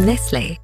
Nestle.